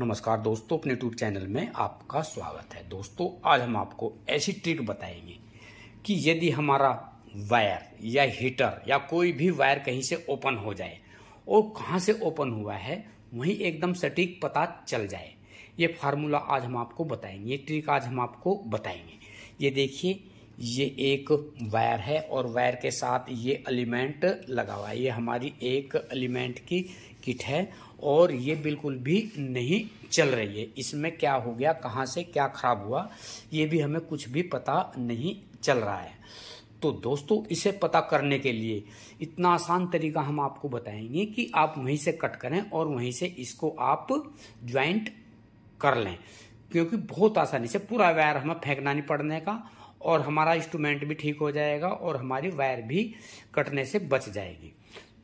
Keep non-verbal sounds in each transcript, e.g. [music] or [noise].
नमस्कार दोस्तों, अपने यूट्यूब चैनल में आपका स्वागत है। दोस्तों, आज हम आपको ऐसी ट्रिक बताएँगे कि यदि हमारा वायर या हीटर या कोई भी वायर कहीं से ओपन हो जाए और कहाँ से ओपन हुआ है, वहीं एकदम सटीक पता चल जाए। ये फार्मूला आज हम आपको बताएँगे, ये ट्रिक आज हम आपको बताएँगे। ये देखिए ये एक वायर है और वायर के साथ ये एलिमेंट लगा हुआ है। ये हमारी एक एलिमेंट की किट है और ये बिल्कुल भी नहीं चल रही है। इसमें क्या हो गया, कहाँ से क्या खराब हुआ, ये भी हमें कुछ भी पता नहीं चल रहा है। तो दोस्तों, इसे पता करने के लिए इतना आसान तरीका हम आपको बताएँगे कि आप वहीं से कट करें और वहीं से इसको आप ज्वाइंट कर लें, क्योंकि बहुत आसानी से पूरा वायर हमें फेंकना नहीं पड़ने का और हमारा इंस्ट्रूमेंट भी ठीक हो जाएगा और हमारी वायर भी कटने से बच जाएगी।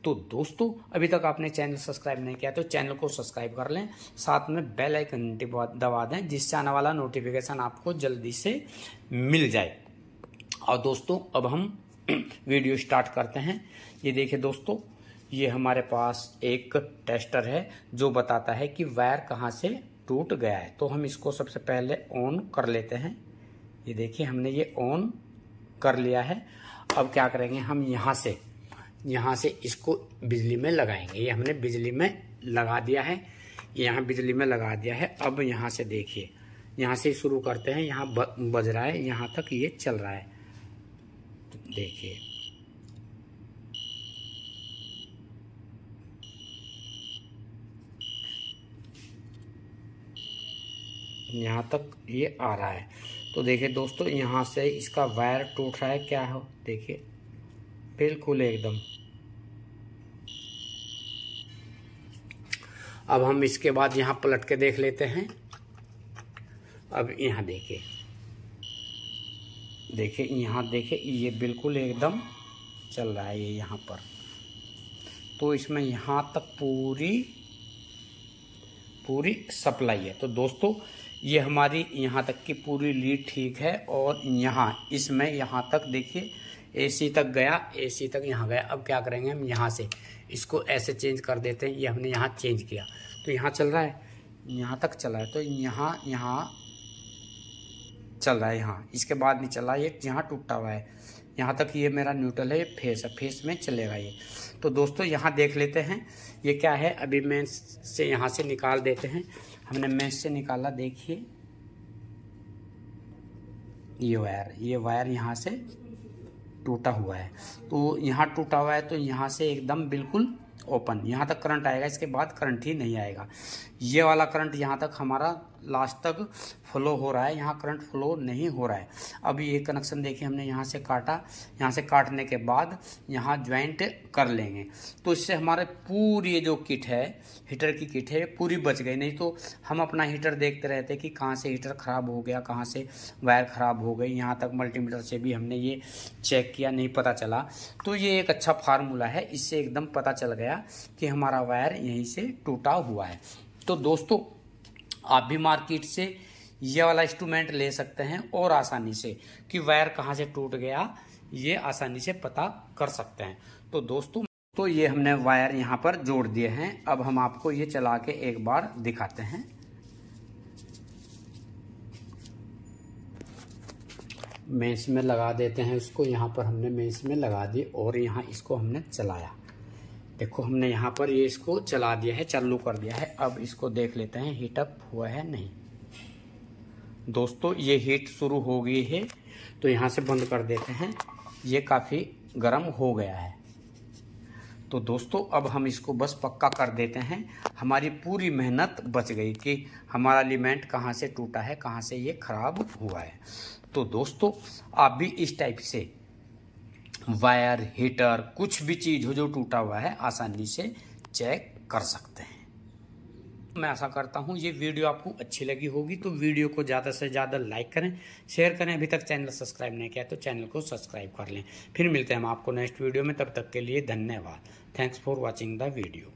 तो दोस्तों, अभी तक आपने चैनल सब्सक्राइब नहीं किया तो चैनल को सब्सक्राइब कर लें। साथ में बेल आइकन दबा दें जिससे आने वाला नोटिफिकेशन आपको जल्दी से मिल जाए। और दोस्तों, अब हम [clears throat] वीडियो स्टार्ट करते हैं। ये देखिए दोस्तों, ये हमारे पास एक टेस्टर है जो बताता है कि वायर कहाँ से टूट गया है। तो हम इसको सबसे पहले ऑन कर लेते हैं। ये देखिए, हमने ये ऑन कर लिया है। अब क्या करेंगे, हम यहाँ से यहाँ से इसको बिजली में लगाएँगे। ये हमने बिजली में लगा दिया है यहाँ बिजली में लगा दिया है। अब यहाँ से देखिए, यहाँ से शुरू करते हैं। यहाँ बज रहा है, यहाँ तक ये चल रहा है। देखिए। यहाँ तक ये आ रहा है। तो देखिए दोस्तों, यहाँ से इसका वायर टूट रहा है, क्या हो? देखिए, बिल्कुल एकदम। अब हम इसके बाद यहाँ पलट के देख लेते हैं। अब यहाँ देखिए देखिए, यहाँ देखिए, ये बिल्कुल एकदम चल रहा है ये यहाँ पर। तो इसमें यहाँ तक पूरी पूरी सप्लाई है। तो दोस्तों ये हमारी यहाँ तक की पूरी लीड ठीक है और यहाँ, इसमें यहाँ तक देखिए एसी तक गया एसी तक यहाँ गया। अब क्या करेंगे हम यहाँ से? इसको ऐसे चेंज कर देते हैं। ये हमने यहाँ चेंज किया। तो यहाँ चल रहा है। यहाँ तक चला है। तो यहाँ यहाँ चल रहा है। यहाँ, इसके बाद नहीं चला ये यहाँ टूटा हुआ है। यहाँ तक ये मेरा न्यूट्रल है फेस है फेस में चलेगा ये। तो दोस्तों, यहाँ देख लेते हैं, ये क्या है? अभी मैं से यहाँ से निकाल देते हैं। हमने मैच से निकाला, देखिए। ये वायर ये वायर यहाँ से टूटा हुआ है। तो यहाँ टूटा हुआ है तो यहाँ से एकदम बिल्कुल ओपन यहाँ तक करंट आएगा, इसके बाद करंट ही नहीं आएगा। ये वाला करंट यहाँ तक हमारा लास्ट तक फ्लो हो रहा है, यहाँ करंट फ्लो नहीं हो रहा है। अब ये कनेक्शन देखिए, हमने यहाँ से काटा, यहाँ से काटने के बाद यहाँ ज्वाइंट कर लेंगे। तो इससे हमारे पूरी ये जो किट है हीटर की किट है पूरी बच गई। नहीं तो हम अपना हीटर देखते रहते कि कहाँ से हीटर ख़राब हो गया, कहाँ से वायर ख़राब हो गई। यहाँ तक मल्टीमीटर से भी हमने ये चेक किया, नहीं पता चला। तो ये एक अच्छा फार्मूला है, इससे एकदम पता चल गया कि हमारा वायर यहीं से टूटा हुआ है। तो दोस्तों आप भी मार्केट से ये वाला इंस्ट्रूमेंट ले सकते हैं और आसानी से कि वायर कहाँ से टूट गया, ये आसानी से पता कर सकते हैं। तो दोस्तों तो ये हमने वायर यहाँ पर जोड़ दिए हैं। अब हम आपको ये चला के एक बार दिखाते हैं। मेंस में लगा देते हैं उसको यहाँ पर हमने मेंस में लगा दी और यहाँ इसको हमने चलाया। देखो, हमने यहाँ पर ये इसको चला दिया है, चालू कर दिया है। अब इसको देख लेते हैं हीटअप हुआ है नहीं। दोस्तों, ये हीट शुरू हो गई है तो यहाँ से बंद कर देते हैं। ये काफ़ी गर्म हो गया है। तो दोस्तों, अब हम इसको बस पक्का कर देते हैं। हमारी पूरी मेहनत बच गई कि हमारा एलिमेंट कहाँ से टूटा है, कहाँ से ये ख़राब हुआ है। तो दोस्तों, आप भी इस टाइप से वायर, हीटर, कुछ भी चीज़ हो जो टूटा हुआ है, आसानी से चेक कर सकते हैं। मैं आशा करता हूँ ये वीडियो आपको अच्छी लगी होगी तो वीडियो को ज़्यादा से ज़्यादा लाइक करें, शेयर करें। अभी तक चैनल सब्सक्राइब नहीं किया तो चैनल को सब्सक्राइब कर लें। फिर मिलते हैं हम आपको नेक्स्ट वीडियो में, तब तक के लिए धन्यवाद। Thanks for watching the video.